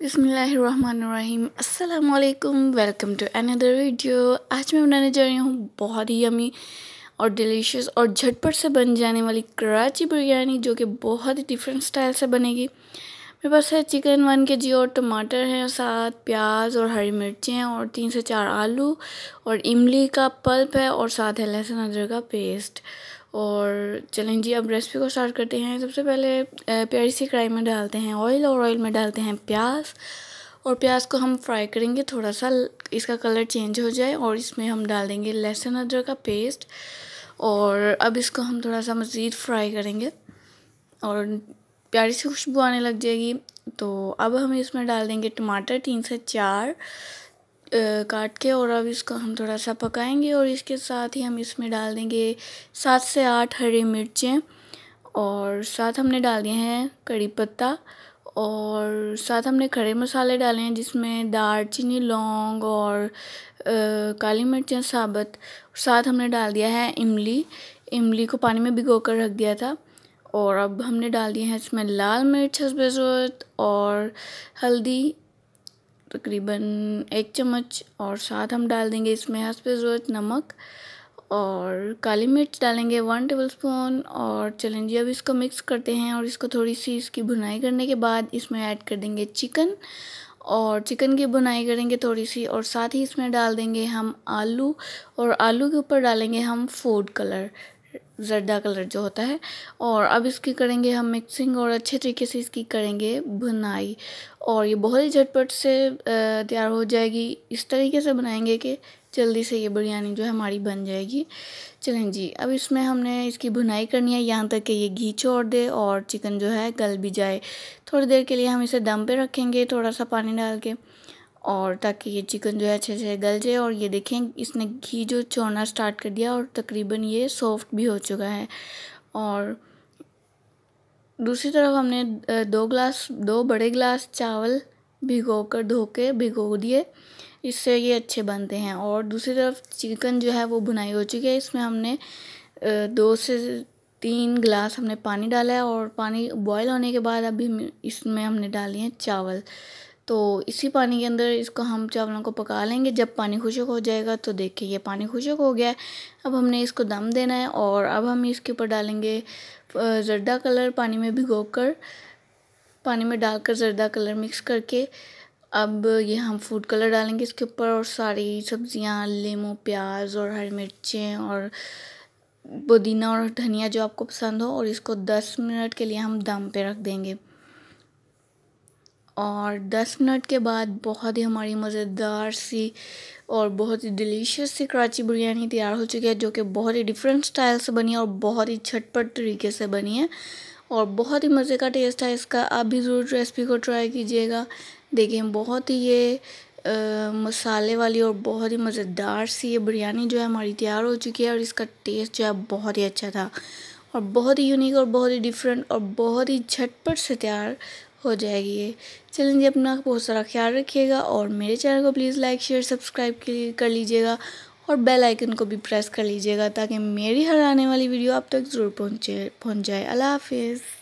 बिसमीम अल्लाम welcome to another video. आज मैं बनाने जा रही हूँ बहुत ही यमी और डिलीशियस और झटपट से बन जाने वाली कराची बिरयानी, जो कि बहुत ही डिफरेंट स्टाइल से बनेगी। मेरे पास है चिकन, वन के जी, और टमाटर हैं साथ प्याज और हरी मिर्चें हैं, और तीन से चार आलू, और इमली का पल्प है, और साथ है लहसुन, अदरक का पेस्ट। और चलें जी, अब रेसिपी को स्टार्ट करते हैं। सबसे पहले प्यारी सी कढ़ाई में डालते हैं ऑयल और ऑयल में डालते हैं प्याज। और प्याज को हम फ्राई करेंगे थोड़ा सा, इसका कलर चेंज हो जाए और इसमें हम डाल देंगे लहसुन अदरक का पेस्ट और अब इसको हम थोड़ा सा मज़ीद फ्राई करेंगे। और प्यारी सी खुशबू आने लग जाएगी। तो अब हम इसमें डाल देंगे टमाटर तीन से चार। काट के और अब इसको हम थोड़ा सा पकाएँगे और इसके साथ ही हम इसमें डाल देंगे सात से आठ हरी मिर्चें और साथ हमने डाल दिए हैं कड़ी पत्ता और साथ हमने खड़े मसाले डाले हैं जिसमें दालचीनी लौंग और आ, काली मिर्चें साबुत। साथ हमने डाल दिया है इमली। इमली को पानी में भिगो कर रख दिया था और अब हमने डाल दिए हैं इसमें लाल मिर्च हसब और हल्दी तकरीबन एक चम्मच और साथ हम डाल देंगे इसमें हंसपे ज़रूरत नमक और काली मिर्च डालेंगे वन टेबल स्पून और चलें जी अब इसको मिक्स करते हैं और इसको थोड़ी सी इसकी भुनाई करने के बाद इसमें ऐड कर देंगे चिकन और चिकन की बुनाई करेंगे थोड़ी सी और साथ ही इसमें डाल देंगे हम आलू और आलू के ऊपर डालेंगे हम फ़ूड कलर जर्दा कलर जो होता है। और अब इसकी करेंगे हम मिक्सिंग और अच्छे तरीके से इसकी करेंगे भुनाई और ये बहुत ही झटपट से तैयार हो जाएगी। इस तरीके से बनाएँगे कि जल्दी से ये बिरयानी जो है हमारी बन जाएगी। चलें जी, अब इसमें हमने इसकी भुनाई करनी है। यहाँ तक कि ये घी छोड़ दे और चिकन जो है गल भी जाए। थोड़ी देर के लिए हम इसे दम पे रखेंगे थोड़ा सा पानी डाल के। और ताकि ये चिकन जो है अच्छे से गल जाए और ये देखें, इसने घी जो छोड़ना स्टार्ट कर दिया और तकरीबन ये सॉफ्ट भी हो चुका है। और दूसरी तरफ़ हमने दो ग्लास दो बड़े ग्लास चावल भिगो कर धो के भिगो दिए। इससे ये अच्छे बनते हैं। और दूसरी तरफ़ चिकन जो है वो भुनाई हो चुकी है। इसमें हमने दो से तीन गिलास हमने पानी डाला है और पानी बॉयल होने के बाद अभी इसमें हमने डाली हैं चावल। तो इसी पानी के अंदर इसको हम चावलों को पका लेंगे। जब पानी खुशक हो जाएगा तो देखिए ये पानी खुशक हो गया है। अब हमने इसको दम देना है और अब हम इसके ऊपर डालेंगे ज़रदा कलर पानी में भिगो कर पानी में डालकर ज़रदा कलर मिक्स करके। अब ये हम फ़ूड कलर डालेंगे इसके ऊपर और सारी सब्ज़ियाँ, लेमू, प्याज और हरी मिर्चें और पुदीना और धनिया जो आपको पसंद हो और इसको दस मिनट के लिए हम दम पे रख देंगे। और 10 मिनट के बाद बहुत ही हमारी मज़ेदार सी और बहुत ही डिलीशियस सी कराची बिरयानी तैयार हो चुकी है जो कि बहुत ही डिफरेंट स्टाइल से बनी है और बहुत ही झटपट तरीके से बनी है और बहुत ही मज़े का टेस्ट है इसका आप भी ज़रूर रेसिपी को ट्राई कीजिएगा देखिए बहुत ही ये आ, मसाले वाली और बहुत ही मज़ेदार सी ये बिरयानी जो है हमारी तैयार हो चुकी है और इसका टेस्ट जो है बहुत ही अच्छा था और बहुत ही यूनिक और बहुत ही डिफरेंट और बहुत ही झटपट से तैयार हो जाएगी ये। चलें जी, अपना बहुत सारा ख्याल रखिएगा और मेरे चैनल को प्लीज़ लाइक, शेयर, सब्सक्राइब कर लीजिएगा और बेल आइकन को भी प्रेस कर लीजिएगा ताकि मेरी हर आने वाली वीडियो आप तक ज़रूर पहुँचे, पहुँच जाए। अल्लाह हाफिज़।